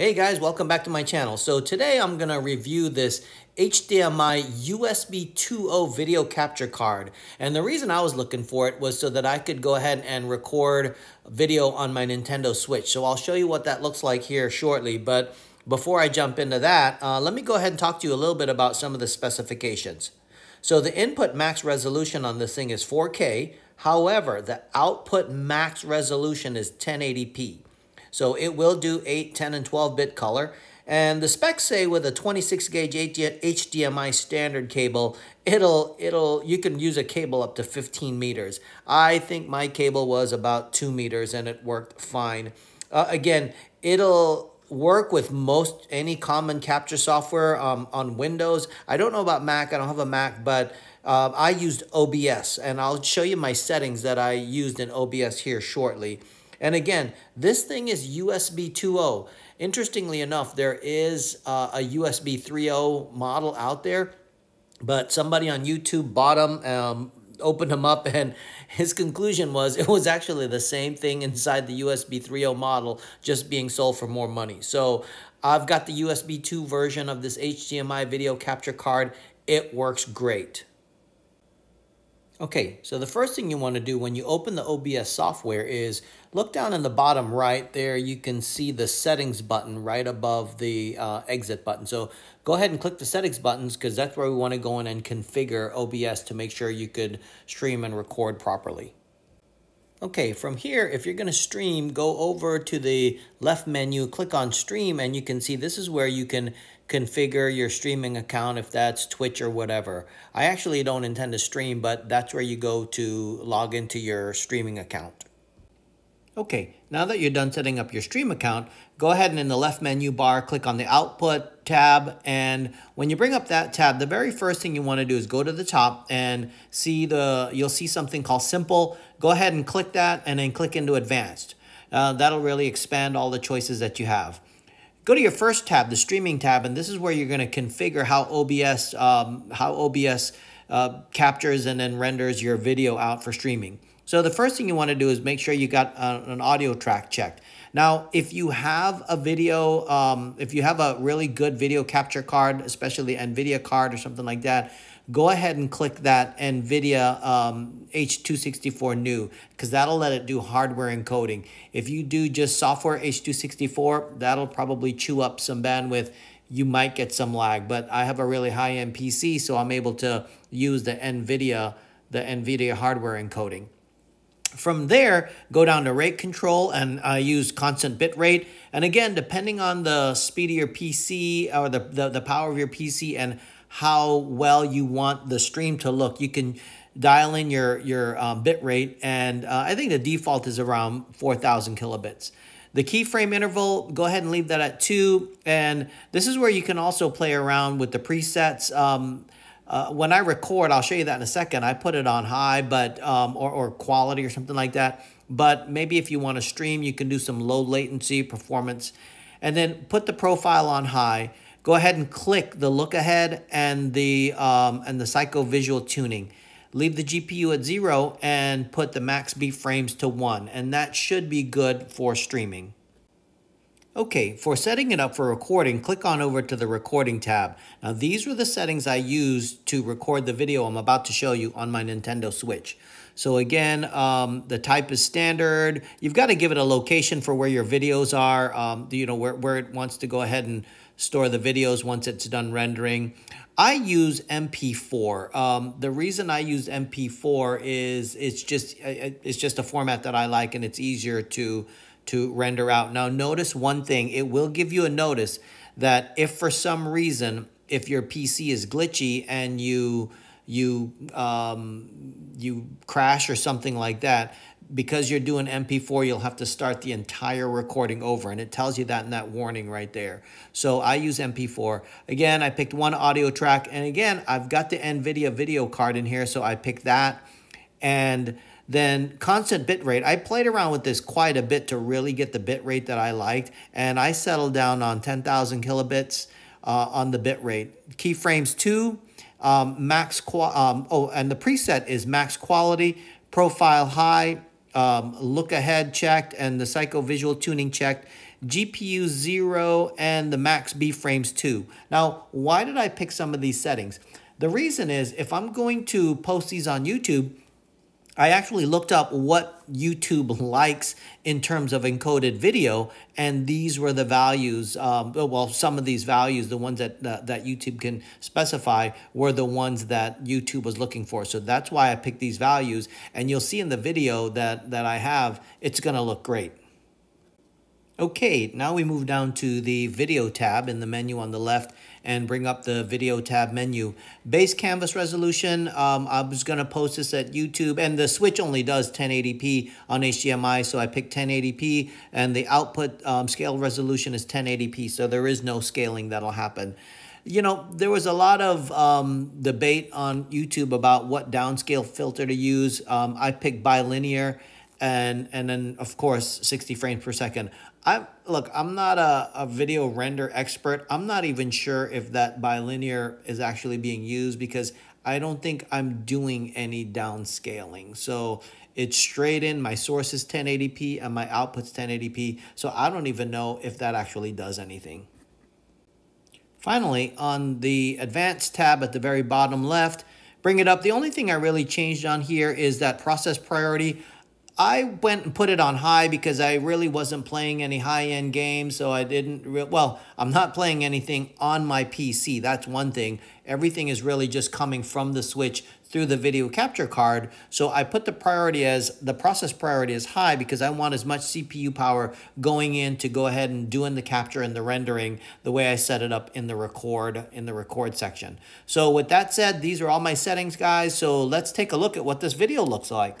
Hey guys, welcome back to my channel. So today I'm going to review this HDMI USB 2.0 video capture card. And the reason I was looking for it was so that I could go ahead and record video on my Nintendo Switch. So I'll show you what that looks like here shortly. But before I jump into that, uh, let me go ahead and talk to you a little bit about some of the specifications. So the input max resolution on this thing is 4K. However, the output max resolution is 1080p. So it will do 8, 10, and 12-bit color. And the specs say with a 26 gauge HDMI standard cable, it'll it'll you can use a cable up to 15 meters. I think my cable was about 2 meters and it worked fine. Uh, again, it'll work with most any common capture software um, on Windows. I don't know about Mac. I don't have a Mac, but uh, I used OBS, and I'll show you my settings that I used in OBS here shortly. And again, this thing is USB 2.0. Interestingly enough, there is uh, a USB 3.0 model out there, but somebody on YouTube bought them, um, opened them up, and his conclusion was it was actually the same thing inside the USB 3.0 model, just being sold for more money. So I've got the USB 2 version of this HDMI video capture card. It works great. Okay, so the first thing you want to do when you open the OBS software is look down in the bottom right there. You can see the settings button right above the uh, exit button. So go ahead and click the settings buttons because that's where we want to go in and configure OBS to make sure you could stream and record properly. Okay, from here, if you're going to stream, go over to the left menu, click on stream, and you can see this is where you can configure your streaming account if that's Twitch or whatever. I actually don't intend to stream, but that's where you go to log into your streaming account. Okay, now that you're done setting up your stream account, go ahead and in the left menu bar, click on the Output tab. And when you bring up that tab, the very first thing you want to do is go to the top and see the, you'll see something called Simple. Go ahead and click that and then click into Advanced. Uh, that'll really expand all the choices that you have. Go to your first tab, the Streaming tab, and this is where you're going to configure how OBS, um, how OBS uh, captures and then renders your video out for streaming. So the first thing you want to do is make sure you got uh, an audio track checked. Now, if you have a video, um, if you have a really good video capture card, especially NVIDIA card or something like that, go ahead and click that NVIDIA um, H264 new because that'll let it do hardware encoding. If you do just software H264, that'll probably chew up some bandwidth. You might get some lag, but I have a really high-end PC, so I'm able to use the NVIDIA, the NVIDIA hardware encoding. From there, go down to rate control and use constant bit rate. And again, depending on the speed of your PC or the, the, the power of your PC and how well you want the stream to look, you can dial in your, your um, bit rate. And uh, I think the default is around 4,000 kilobits. The keyframe interval, go ahead and leave that at 2. And this is where you can also play around with the presets. Um, uh, when I record, I'll show you that in a second. I put it on high, but um, or, or quality or something like that. But maybe if you want to stream, you can do some low latency performance. And then put the profile on high. Go ahead and click the look ahead and the, um, and the psycho visual tuning. Leave the GPU at zero and put the max B frames to one. And that should be good for streaming. Okay, for setting it up for recording, click on over to the recording tab. Now these were the settings I used to record the video I'm about to show you on my Nintendo Switch. So again, um, the type is standard. You've got to give it a location for where your videos are, um, you know, where, where it wants to go ahead and store the videos once it's done rendering. I use MP4. Um, the reason I use MP4 is it's just it's just a format that I like and it's easier to to render out. Now notice one thing, it will give you a notice that if for some reason, if your PC is glitchy and you you um, you crash or something like that, because you're doing MP4, you'll have to start the entire recording over. And it tells you that in that warning right there. So I use MP4. Again, I picked one audio track. And again, I've got the NVIDIA video card in here. So I picked that. And then constant bit rate. I played around with this quite a bit to really get the bit rate that I liked, and I settled down on 10,000 kilobits uh, on the bit rate. Keyframes 2, um, max, um, oh, and the preset is max quality, profile high, um, look ahead checked, and the psycho visual tuning checked. GPU 0, and the max B frames 2. Now, why did I pick some of these settings? The reason is if I'm going to post these on YouTube, I actually looked up what YouTube likes in terms of encoded video, and these were the values. Um, well, some of these values, the ones that, that, YouTube can specify, were the ones that YouTube was looking for. So that's why I picked these values, and you'll see in the video that that I have, it's going to look great. Okay, now we move down to the video tab in the menu on the left and bring up the video tab menu. Base canvas resolution, um, I was going to post this at YouTube and the switch only does 1080p on HDMI so I picked 1080p and the output um, scale resolution is 1080p so there is no scaling that'll happen. You know, there was a lot of um, debate on YouTube about what downscale filter to use. Um, I picked bilinear and and then of course 60 frames per second. I look, I'm not a, a video render expert. I'm not even sure if that bilinear is actually being used because I don't think I'm doing any downscaling. So it's straight in. My source is 1080p and my output's 1080p. So I don't even know if that actually does anything. Finally, on the advanced tab at the very bottom left, bring it up. The only thing I really changed on here is that process priority. I went and put it on high because I really wasn't playing any high-end games, so I didn't, well, I'm not playing anything on my PC. That's one thing. Everything is really just coming from the Switch through the video capture card. So I put the priority as, the process priority is high because I want as much CPU power going in to go ahead and doing the capture and the rendering the way I set it up in the record, in the record section. So with that said, these are all my settings, guys. So let's take a look at what this video looks like.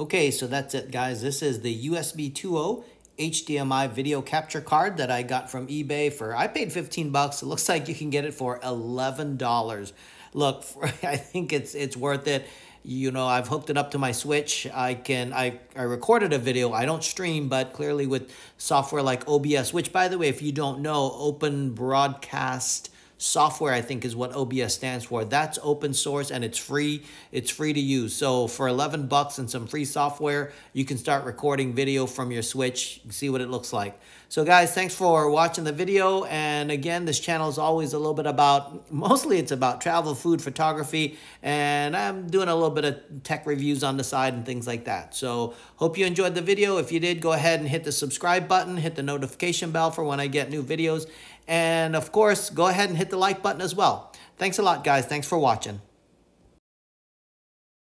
Okay, so that's it, guys. This is the USB 2.0 HDMI video capture card that I got from eBay for, I paid 15 bucks. It looks like you can get it for $11. Look, I think it's it's worth it. You know, I've hooked it up to my Switch. I can, I, I recorded a video. I don't stream, but clearly with software like OBS, which by the way, if you don't know, Open Broadcast software i think is what obs stands for. That's open source and it's free it's free to use. So for 11 bucks and some free software you can start recording video from your switch see what it looks like. So guys thanks for watching the video. And again this channel is always a little bit about mostly it's about travel food photography and i'm doing a little bit of tech reviews on the side and things like that. So hope you enjoyed the video. If you did go ahead and hit the subscribe button hit the notification bell for when i get new videos and of course, go ahead and hit the like button as well. Thanks a lot, guys. Thanks for watching.